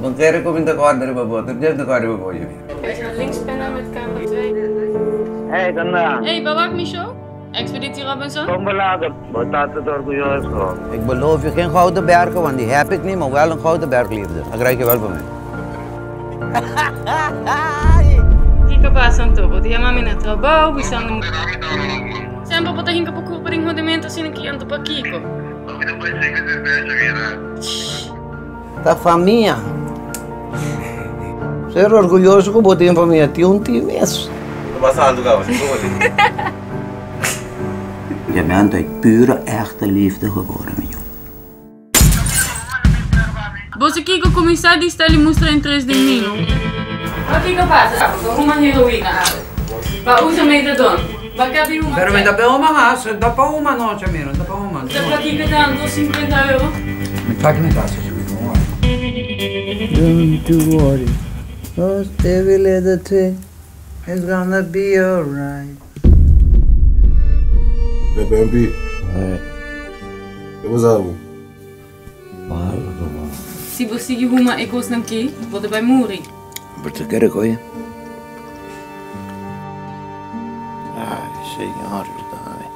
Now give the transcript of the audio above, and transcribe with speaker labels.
Speaker 1: Op een kerk kom in de kader babu, terus de kader babu je.
Speaker 2: Links pennen met camera 2.
Speaker 3: Hey, kanda.
Speaker 2: Hey, Babak Micho? Expeditie Robinson?
Speaker 3: Kom beladen. Bataat het orgulloos gewoon.
Speaker 1: Ik beloof je geen gouden bergen, want die heb ik niet, maar wel een gouden bergliefde. Dat krijg je wel van mij.
Speaker 2: Kika pa Santo, die mami na trabaho, bisang Sempre po tayo po ko ring hodimento sinakiyan to pa Kiko.
Speaker 1: Da família. Ser orgulhoso que eu botei é para minha tia um tio imenso.
Speaker 4: Estou passando, cara.
Speaker 1: Je bent é pure, echte liefde geboren, meu.
Speaker 2: Você quer que eu começar a estar mostrando em 3 de mim? O que é que eu faço? uma heroína. Para usar meio de dono.
Speaker 1: Pero me dá para uma casa, dá para uma noite, amigo, dá para uma.
Speaker 2: Então, dá para que dando 50 euros?
Speaker 1: Me paga, me passa, Júlio, não olha. Don't worry. Most every little thing is gonna be alright.
Speaker 4: The BMB. Right. It
Speaker 2: was album. My album. Si bosi gi ikos nam ki, bote muri.
Speaker 1: But to get a koye. Ah, she.